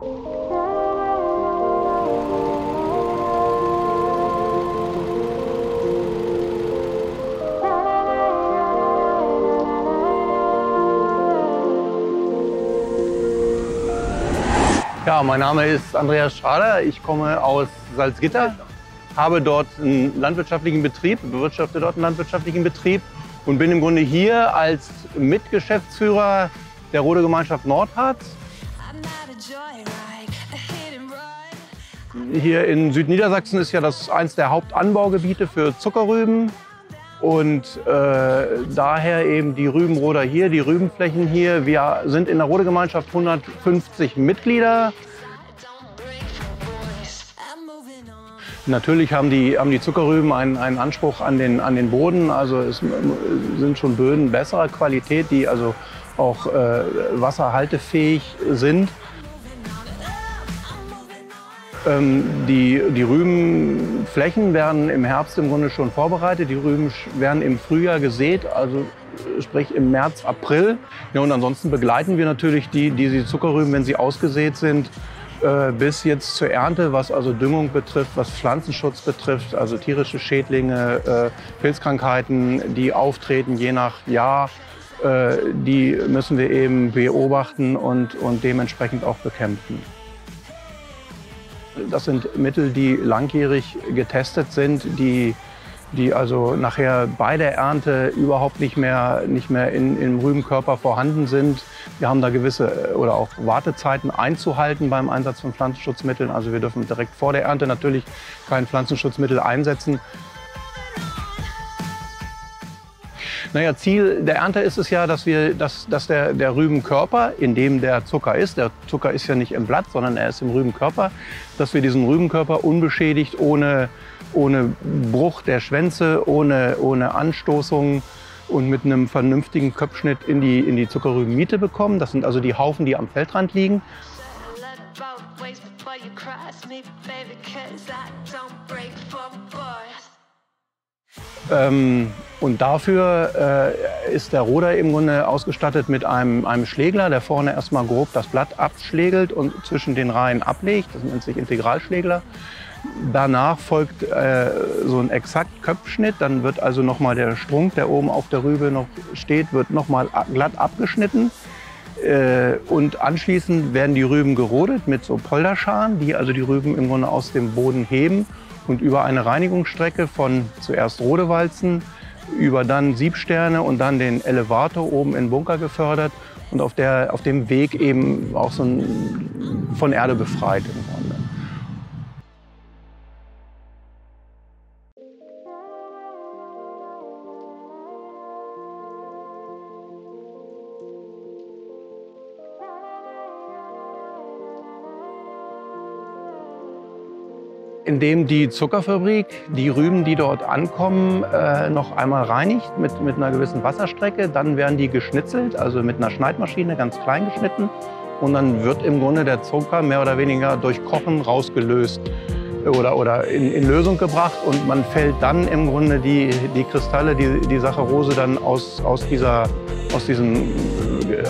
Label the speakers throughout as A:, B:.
A: Ja, mein Name ist Andreas Schrader. Ich komme aus Salzgitter, habe dort einen landwirtschaftlichen Betrieb, bewirtschafte dort einen landwirtschaftlichen Betrieb und bin im Grunde hier als Mitgeschäftsführer der Rode Gemeinschaft Nordharz. Hier in Südniedersachsen ist ja das eins der Hauptanbaugebiete für Zuckerrüben. Und äh, daher eben die Rübenroder hier, die Rübenflächen hier. Wir sind in der Rode Gemeinschaft 150 Mitglieder. Natürlich haben die, haben die Zuckerrüben einen, einen Anspruch an den, an den Boden. Also es sind schon Böden besserer Qualität, die also auch äh, wasserhaltefähig sind. Ähm, die, die Rübenflächen werden im Herbst im Grunde schon vorbereitet. Die Rüben werden im Frühjahr gesät, also sprich im März, April. Ja, und ansonsten begleiten wir natürlich die, die Zuckerrüben, wenn sie ausgesät sind, äh, bis jetzt zur Ernte, was also Düngung betrifft, was Pflanzenschutz betrifft, also tierische Schädlinge, äh, Pilzkrankheiten, die auftreten je nach Jahr. Äh, die müssen wir eben beobachten und, und dementsprechend auch bekämpfen. Das sind Mittel, die langjährig getestet sind, die, die also nachher bei der Ernte überhaupt nicht mehr, nicht mehr in, im Rübenkörper vorhanden sind. Wir haben da gewisse oder auch Wartezeiten einzuhalten beim Einsatz von Pflanzenschutzmitteln. Also wir dürfen direkt vor der Ernte natürlich kein Pflanzenschutzmittel einsetzen. Naja, Ziel der Ernte ist es ja, dass, wir, dass, dass der, der Rübenkörper, in dem der Zucker ist, der Zucker ist ja nicht im Blatt, sondern er ist im Rübenkörper, dass wir diesen Rübenkörper unbeschädigt, ohne, ohne Bruch der Schwänze, ohne, ohne Anstoßung und mit einem vernünftigen Köpfschnitt in die, in die Zuckerrübenmiete bekommen. Das sind also die Haufen, die am Feldrand liegen. Ähm, und dafür äh, ist der Roder im Grunde ausgestattet mit einem, einem Schlägler, der vorne erstmal grob das Blatt abschlägelt und zwischen den Reihen ablegt. Das nennt sich Integralschlägler. Danach folgt äh, so ein exakt Köpfschnitt. Dann wird also nochmal der Strunk, der oben auf der Rübe noch steht, wird nochmal glatt abgeschnitten. Äh, und anschließend werden die Rüben gerodet mit so Polderscharen, die also die Rüben im Grunde aus dem Boden heben und über eine Reinigungsstrecke von zuerst Rodewalzen, über dann Siebsterne und dann den Elevator oben in den Bunker gefördert und auf, der, auf dem Weg eben auch so ein, von Erde befreit im Grunde. Indem die Zuckerfabrik die Rüben, die dort ankommen, äh, noch einmal reinigt mit, mit einer gewissen Wasserstrecke. Dann werden die geschnitzelt, also mit einer Schneidmaschine ganz klein geschnitten. Und dann wird im Grunde der Zucker mehr oder weniger durch Kochen rausgelöst oder, oder in, in Lösung gebracht. Und man fällt dann im Grunde die, die Kristalle, die, die Saccharose dann aus, aus, dieser, aus, diesem,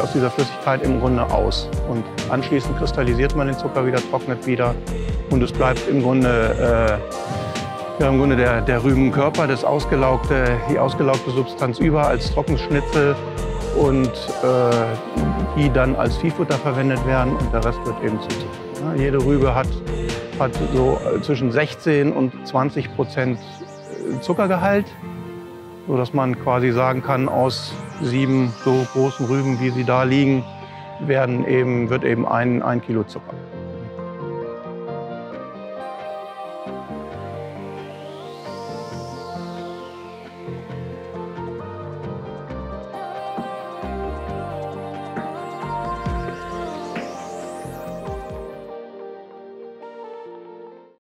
A: aus dieser Flüssigkeit im Grunde aus. Und anschließend kristallisiert man den Zucker wieder, trocknet wieder und es bleibt im Grunde, äh, ja, im Grunde der, der Rübenkörper, das ausgelaugte, die ausgelaugte Substanz über als Trockenschnitzel und äh, die dann als Viehfutter verwendet werden und der Rest wird eben zu Zucker. Ja, jede Rübe hat, hat so zwischen 16 und 20 Prozent Zuckergehalt, sodass man quasi sagen kann, aus sieben so großen Rüben, wie sie da liegen, werden eben, wird eben ein, ein Kilo Zucker.